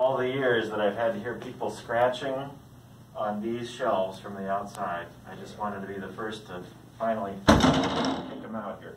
all the years that I've had to hear people scratching on these shelves from the outside, I just wanted to be the first to finally take them out here.